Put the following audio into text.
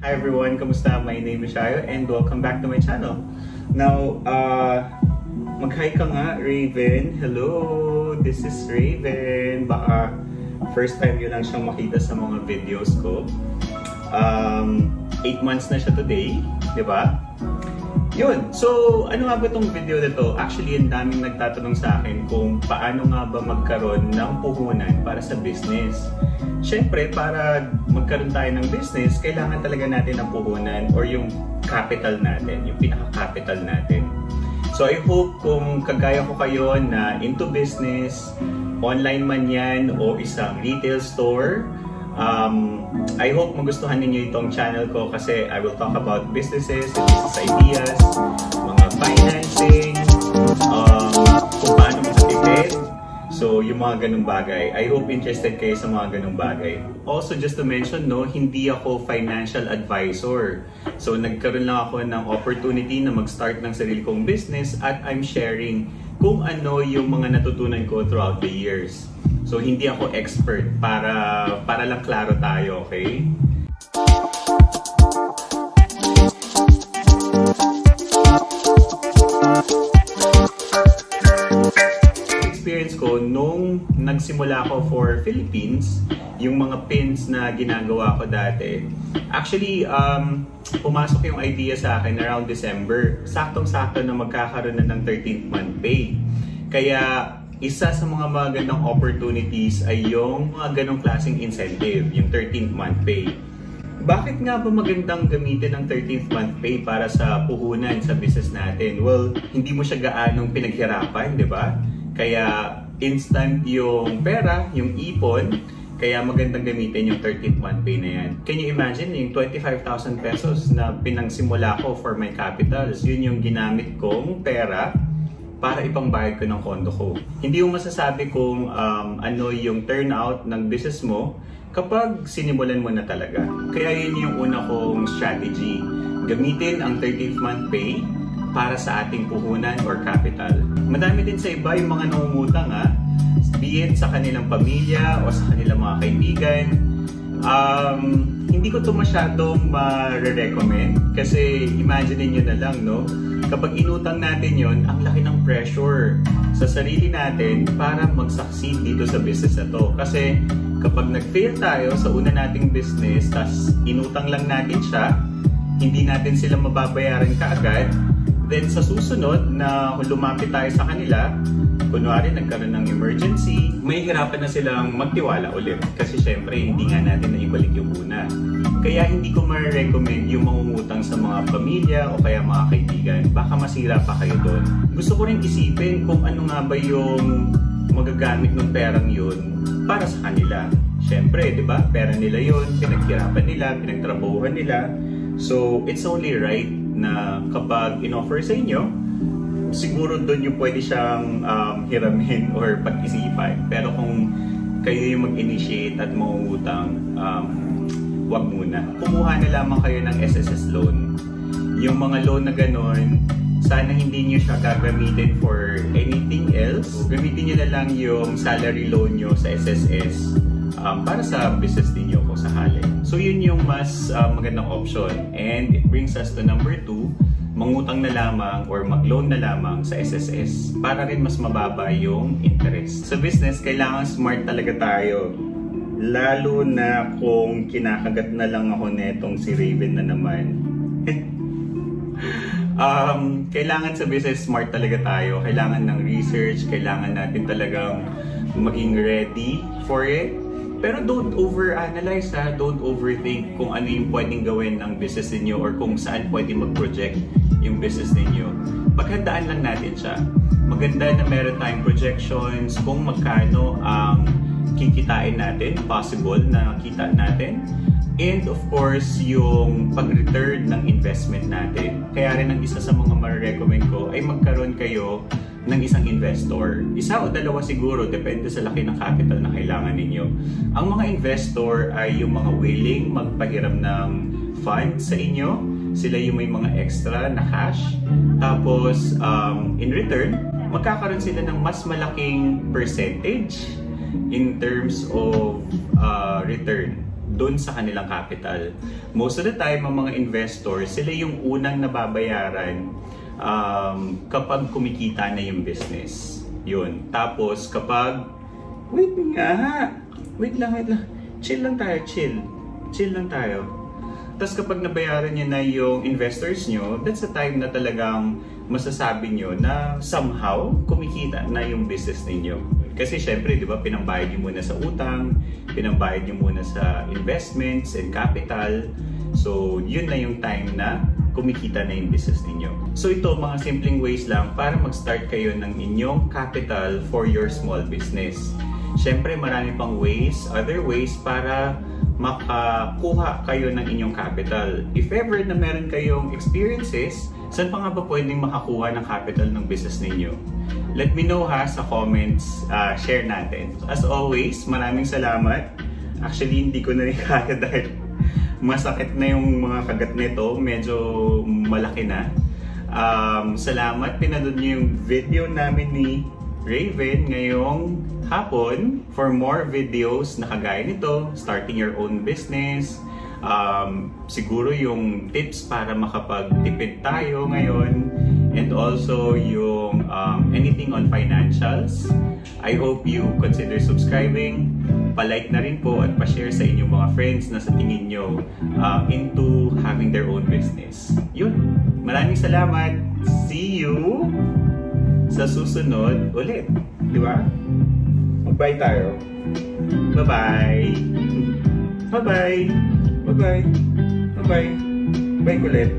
Hi everyone, kamusta? My name is Shayo and welcome back to my channel. Now, uh, mag-hi ka nga, Raven. Hello, this is Raven. Baka first time yun lang siyang makita sa mga videos ko. Um, 8 months na siya today, di ba? Yun, so ano nga ba itong video na to? Actually, ang daming nagtatanong sa akin kung paano nga ba magkaroon ng puhunan para sa business. Siyempre, para magkaroon tayo ng business, kailangan talaga natin ng puhunan or yung capital natin, yung pinaka-capital natin. So I hope kung kagaya ko kayo na into business, online man yan o isang retail store, um, I hope magustuhan ninyo itong channel ko kasi I will talk about businesses, business ideas, mga financing, um, kung paano makatipid, So, yung mga ganung bagay. I hope interested kayo sa mga ganung bagay. Also, just to mention, no, hindi ako financial advisor. So, nagkaroon lang ako ng opportunity na mag-start ng sarili kong business at I'm sharing kung ano yung mga natutunan ko throughout the years. So, hindi ako expert para para lang klaro tayo, okay? experience ko nung nagsimula ako for Philippines, yung mga pins na ginagawa ko dati, actually, um, pumasok yung idea sa akin around December. Saktong-sakto na magkakaroon na ng 13th month pay. Kaya, isa sa mga magandang opportunities ay yung mga ganong klaseng incentive, yung 13th month pay. Bakit nga ba magandang gamitin ang 13th month pay para sa puhunan sa business natin? Well, hindi mo siya gaanong pinaghirapan, di ba? Kaya instant yung pera, yung ipon, kaya magandang gamitin yung 13th month pay na yan. Can you imagine yung 25,000 pesos na pinangsimula ko for my capitals? Yun yung ginamit kong pera para ipangbayad ko ng kondo ko. Hindi mo masasabi kung um, ano yung turnout ng business mo kapag sinimulan mo na talaga. Kaya yun yung una kong strategy. Gamitin ang 13th month pay para sa ating puhunan or capital. Madami din sa iba yung mga nangungutang ha, be it sa kanilang pamilya o sa kanilang mga kaibigan. Um, hindi ko to masyadong ma-recommend kasi imagine niyo na lang no, kapag inutang natin yon ang laki ng pressure sa sarili natin para mag-succeed dito sa business na to. Kasi kapag nag-fail tayo sa una nating business, tas inutang lang natin siya, hindi natin sila mababayaran kaagad, Then sa susunod na lumapit tayo sa kanila, kunwari nagkaroon ng emergency, may hirapan na silang magtiwala ulit. Kasi syempre, hindi nga natin naibalik yung una. Kaya hindi ko ma-recommend yung mangungutang sa mga pamilya o kaya mga kaibigan. Baka masira pa kayo doon. Gusto ko rin isipin kung ano nga ba yung magagamit ng perang yun para sa kanila. Syempre, di ba? Pera nila yun, pinaghirapan nila, pinagtrabahuhan nila. So, it's only right na kapag in-offer sa inyo, siguro doon yung pwede siyang um, hiramin or pag-isipan. Pero kung kayo yung mag-initiate at mangungutang, um, wag muna. Kumuha na lamang kayo ng SSS loan. Yung mga loan na ganun, sana hindi nyo siya gagamitin for anything else. Gamitin nyo na lang yung salary loan nyo sa SSS um, para sa business ninyo kung sakali. So yun yung mas uh, magandang option and it brings us to number 2, mangutang na lamang or mag-loan na lamang sa SSS para rin mas mababa yung interest. Sa business, kailangan smart talaga tayo. Lalo na kung kinakagat na lang ako netong si Raven na naman. um, kailangan sa business smart talaga tayo. Kailangan ng research, kailangan natin talagang maging ready for it pero don't overanalyze ha, don't overthink kung ano yung pwedeng gawin ng business ninyo or kung saan pwedeng mag-project yung business ninyo. Paghandaan lang natin siya. Maganda na meron tayong projections kung magkano ang kikitain natin, possible na kita natin. And of course, yung pag-return ng investment natin. Kaya rin ang isa sa mga ma-recommend ko ay magkaroon kayo ng isang investor. Isa o dalawa siguro, depende sa laki ng capital na kailangan ninyo. Ang mga investor ay yung mga willing magpahiram ng funds sa inyo. Sila yung may mga extra na cash. Tapos, um, in return, magkakaroon sila ng mas malaking percentage in terms of uh, return doon sa kanilang capital. Most of the time, ang mga investors, sila yung unang nababayaran um, kapag kumikita na yung business. Yun. Tapos kapag, wait nga, wait lang, wait lang. Chill lang tayo, chill. Chill lang tayo. Tapos kapag nabayaran niyo na yung investors nyo, that's the time na talagang masasabi nyo na somehow kumikita na yung business ninyo. Kasi syempre, di ba, pinambayad nyo muna sa utang, pinambayad nyo muna sa investments and capital. So, yun na yung time na kumikita na yung business ninyo. So ito, mga simpleng ways lang para mag-start kayo ng inyong capital for your small business. Siyempre, marami pang ways, other ways para makakuha kayo ng inyong capital. If ever na meron kayong experiences, saan pa nga ba pwedeng makakuha ng capital ng business ninyo? Let me know ha sa comments, uh, share natin. As always, maraming salamat. Actually, hindi ko na rin kaya dahil masakit na yung mga kagat nito, medyo malaki na. Um, salamat, pinanood niyo yung video namin ni Raven ngayong hapon for more videos na kagaya nito, starting your own business, um, siguro yung tips para makapagtipid tayo ngayon, and also yung um, anything on financials. I hope you consider subscribing pa-like na rin po at pa-share sa inyong mga friends na sa tingin nyo uh, into having their own business. Yun. Maraming salamat. See you sa susunod ulit. Di ba? Mag-bye tayo. Bye-bye. Bye-bye. Bye-bye. Bye-bye. Bye kulit.